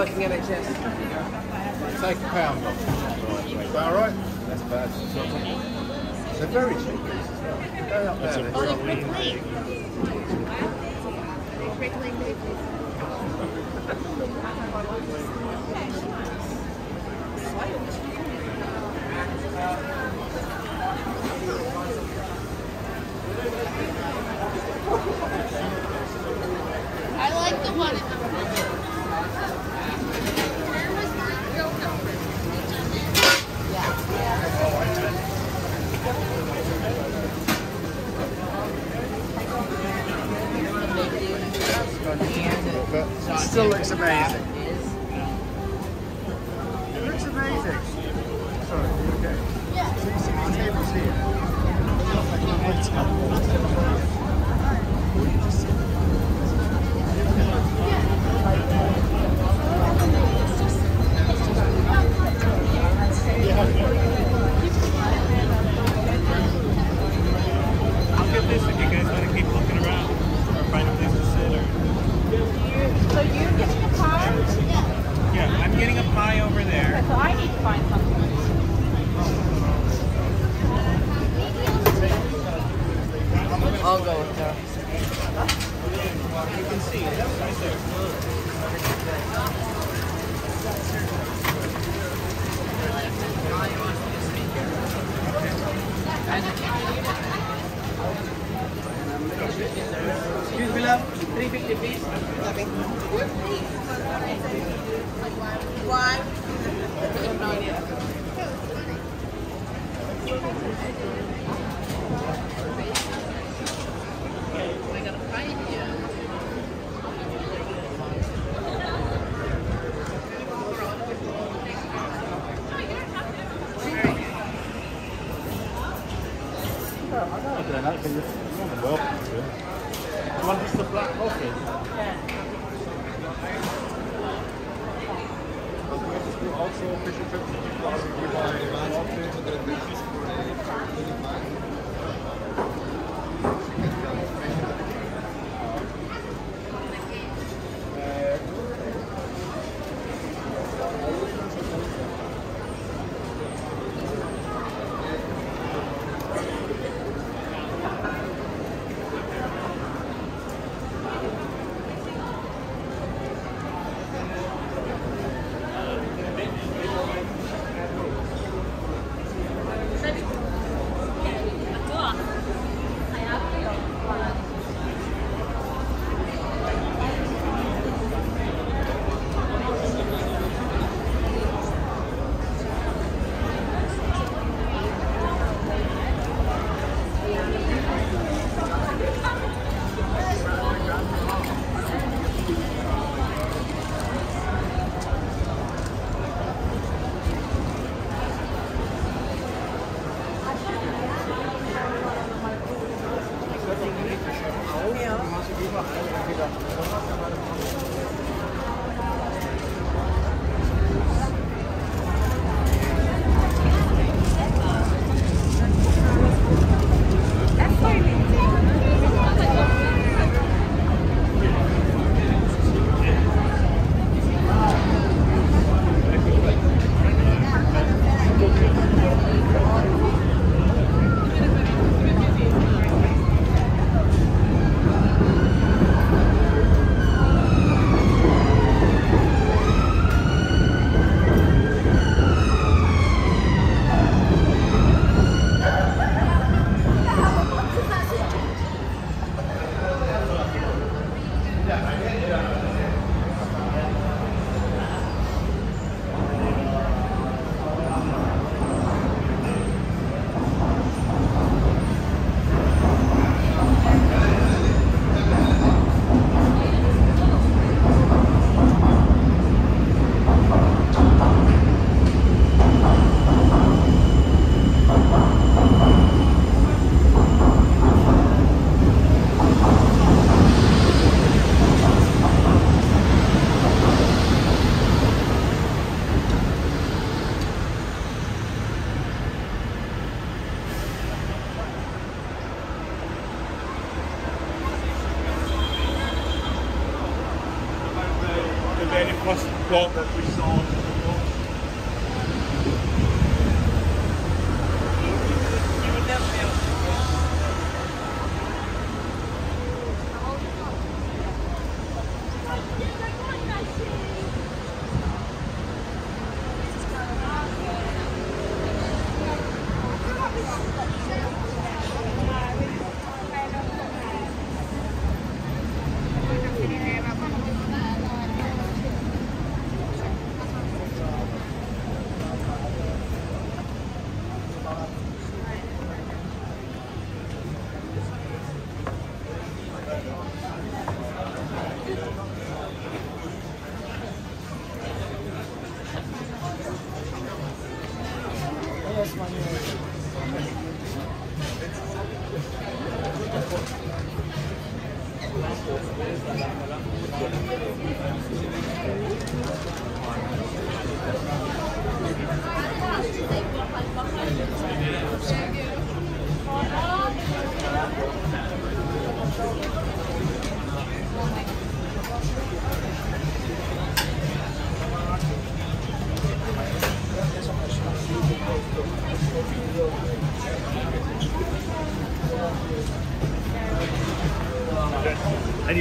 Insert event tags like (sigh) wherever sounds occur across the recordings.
working NHS. Take a pound off. Is that alright? That's bad. They're very cheap. They're up there. still looks amazing.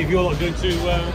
you're not going to. Uh,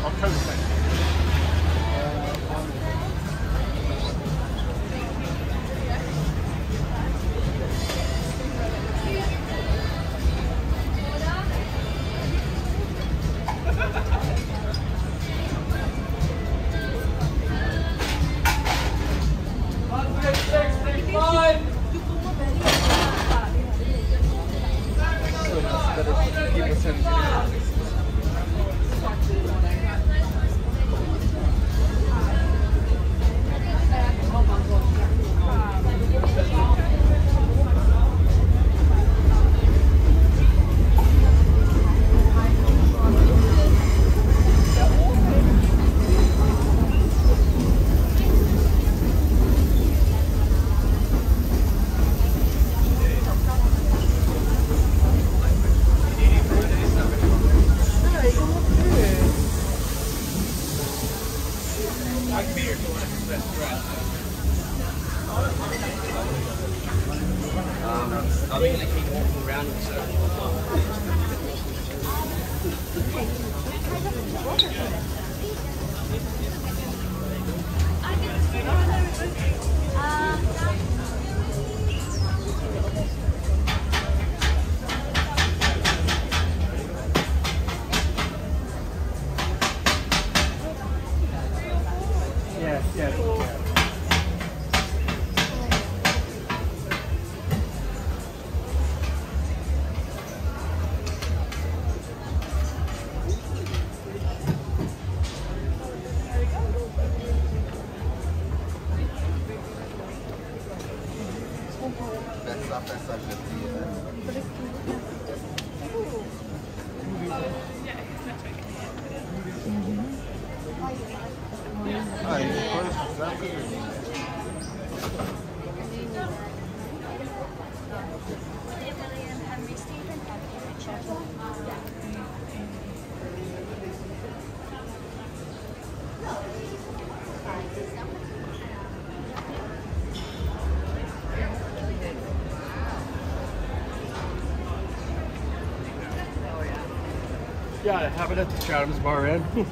Yeah, I it at the Chatham's Bar Inn. (laughs)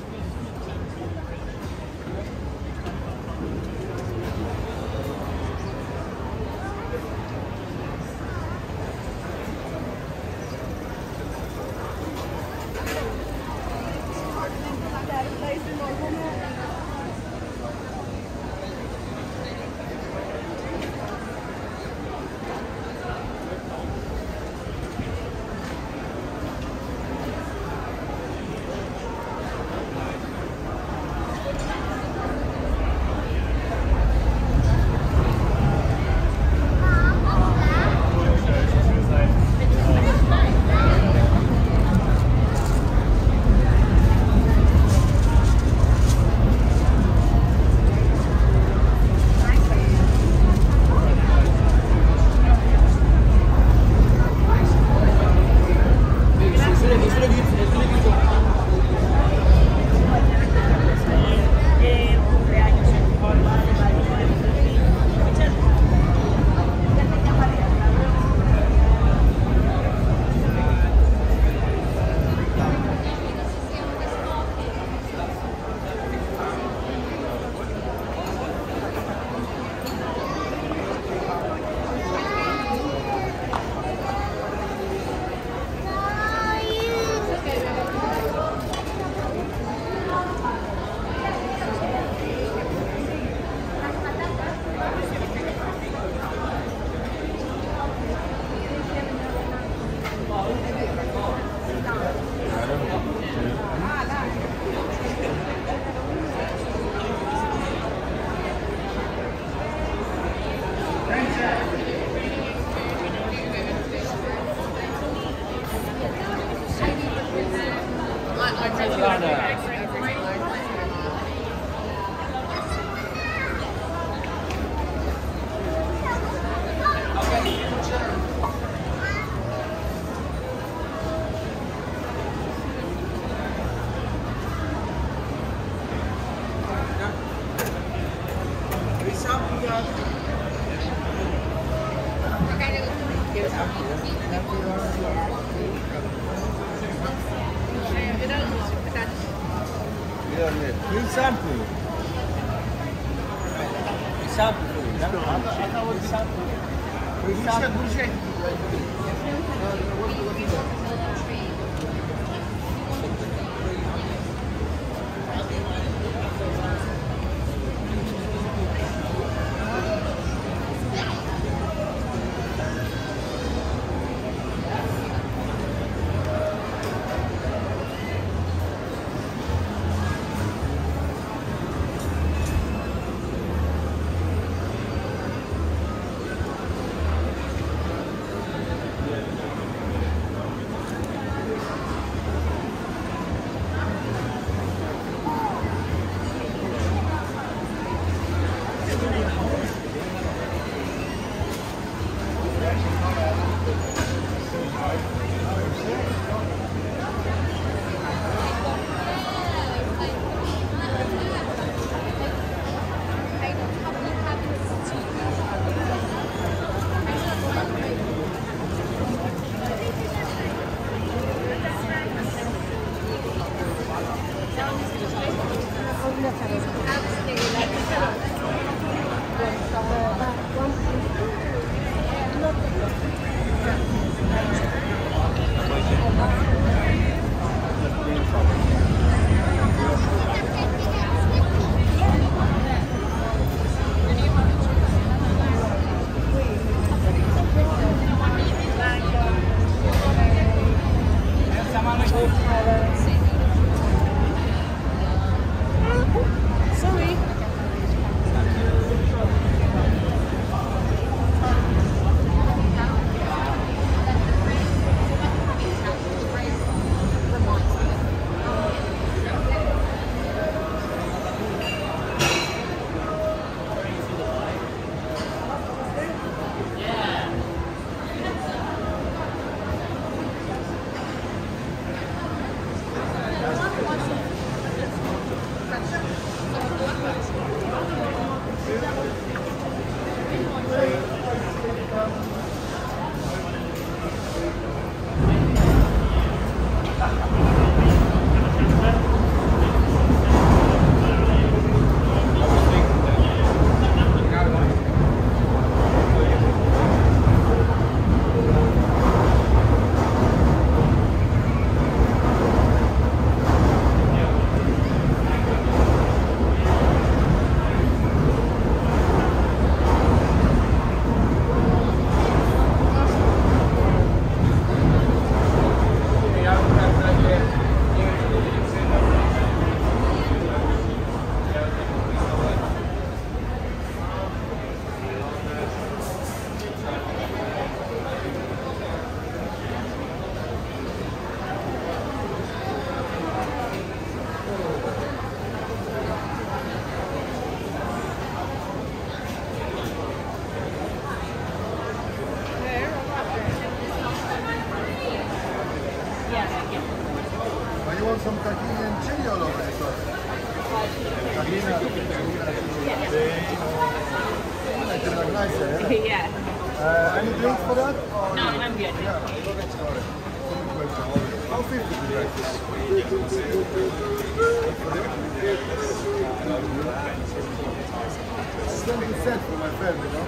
sending sets for my friend, you know?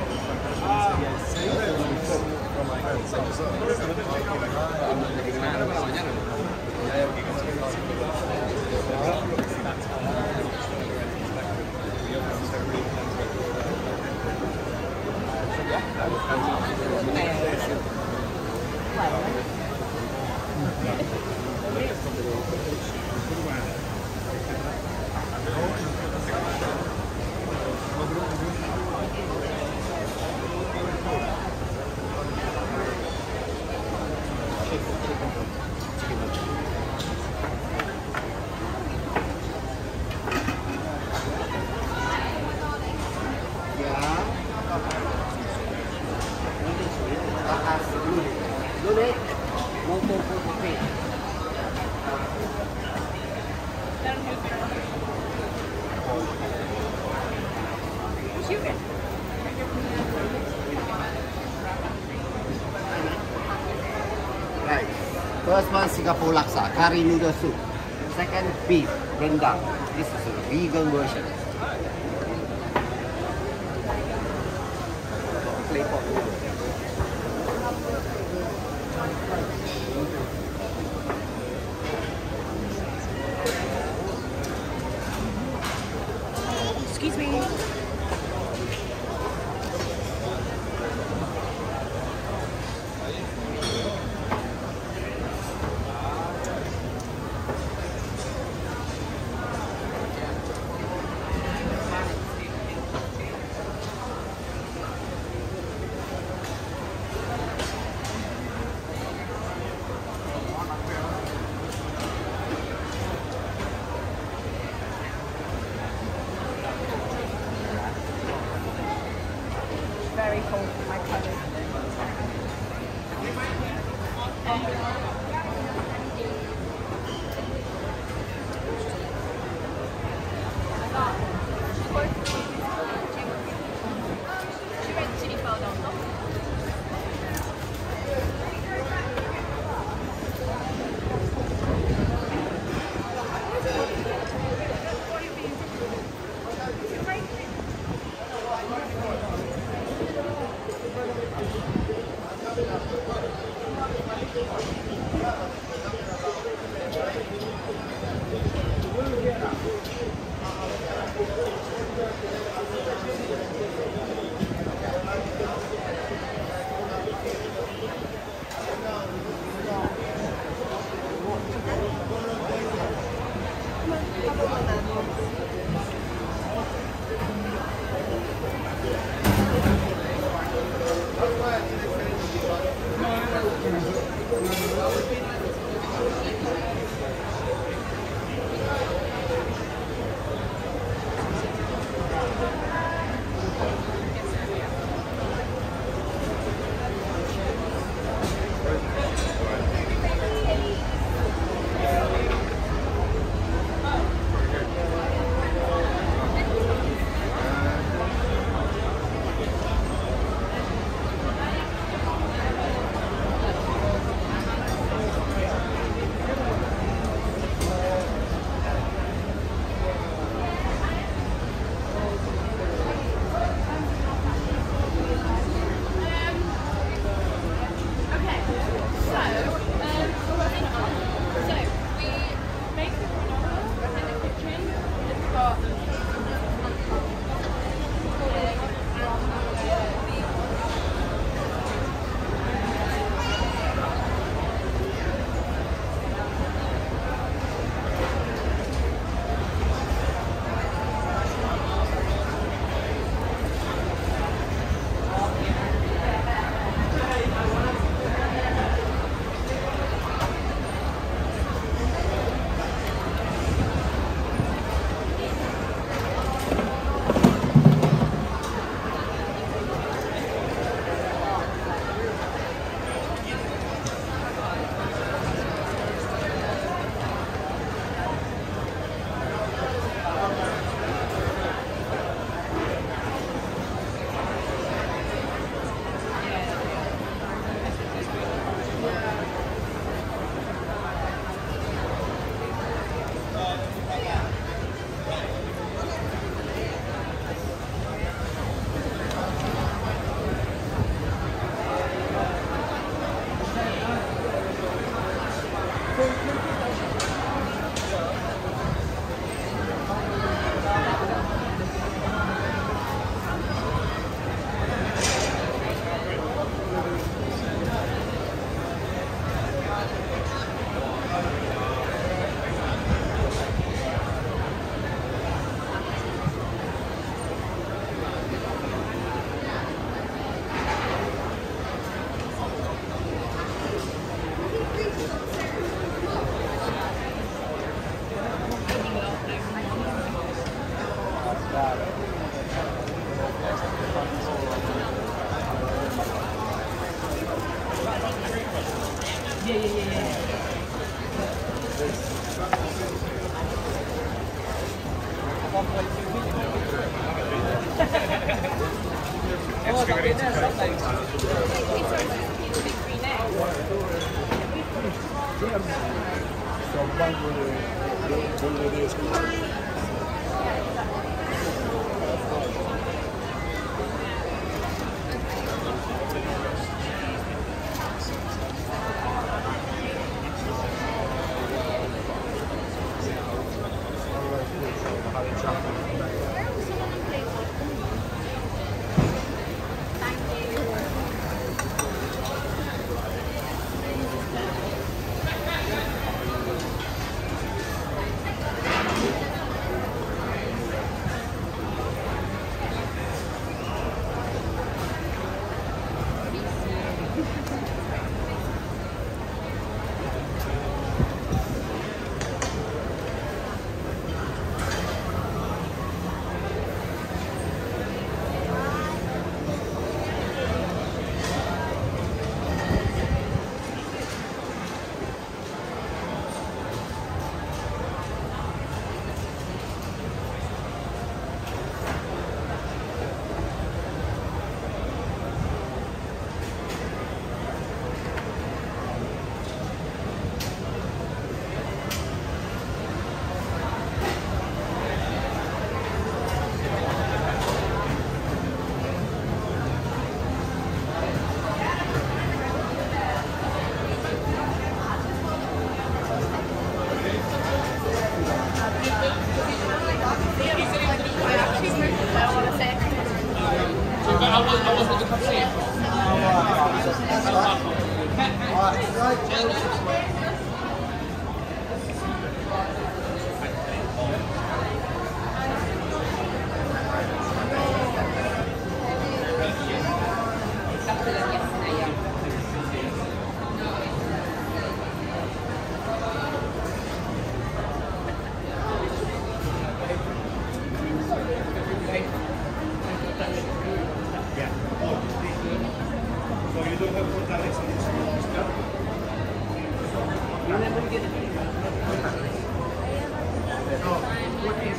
Uh, yes. Yeah. Curry noodle soup. Second, beef rendang. This is a vegan version.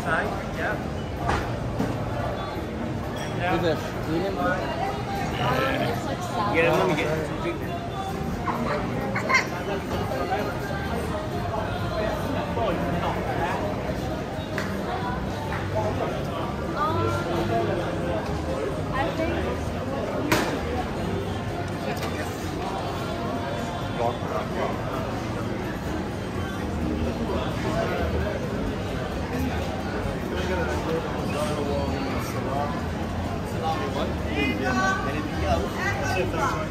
Yeah, let me get some drink. você, Francisco.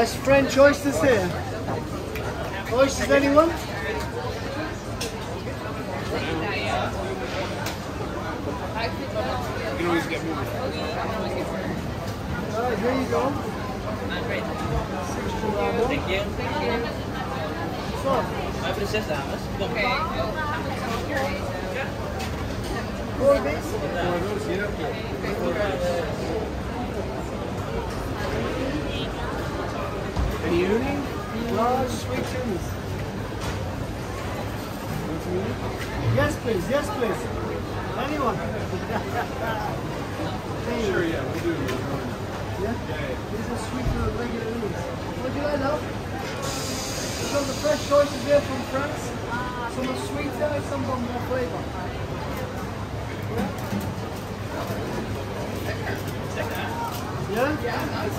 Best friend oysters here. Oysters, anyone? choices there from France. Some are sweeter, some got more flavour. Yeah? Yeah, nice.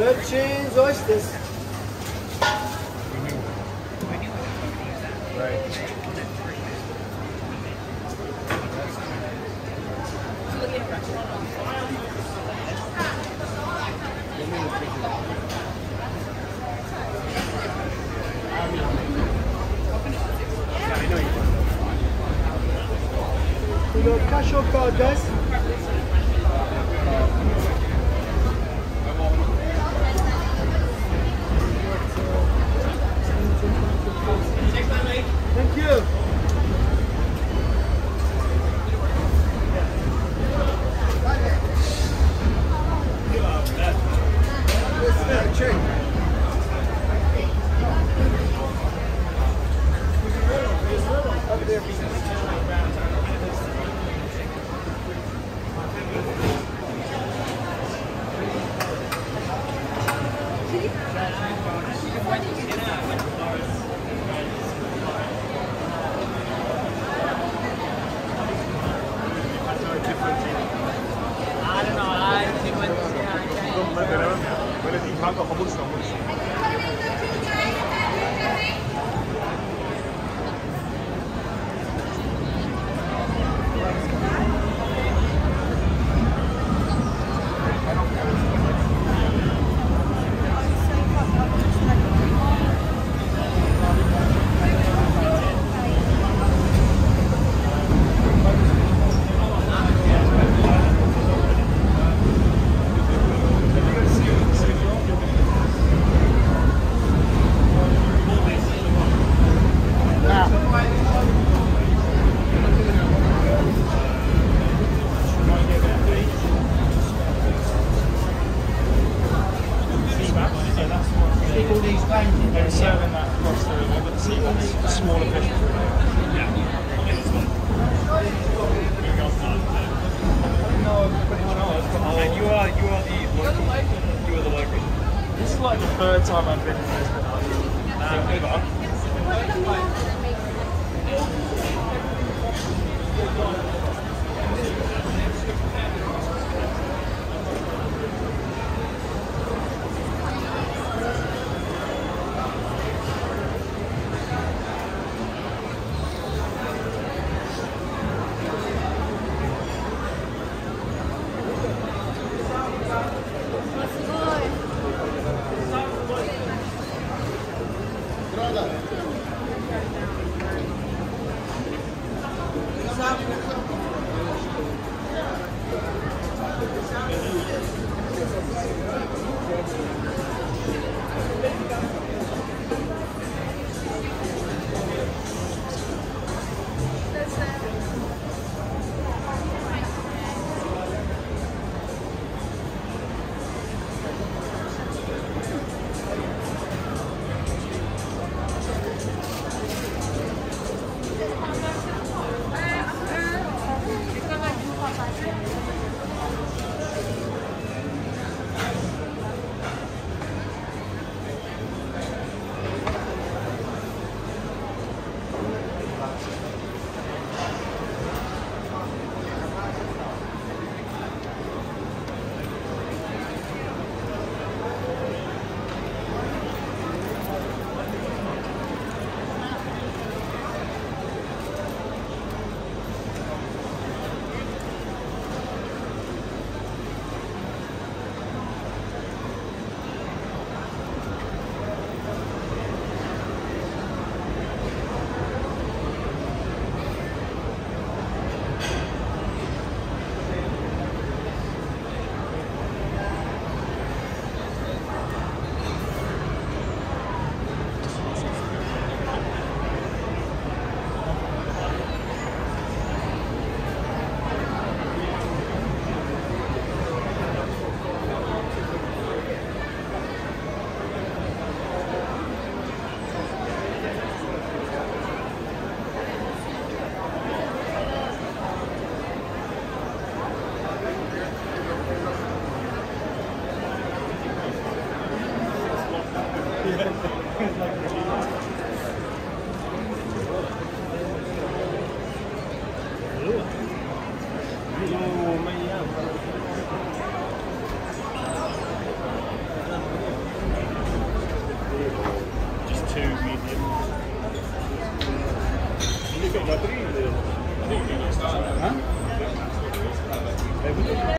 Lechins, oysters.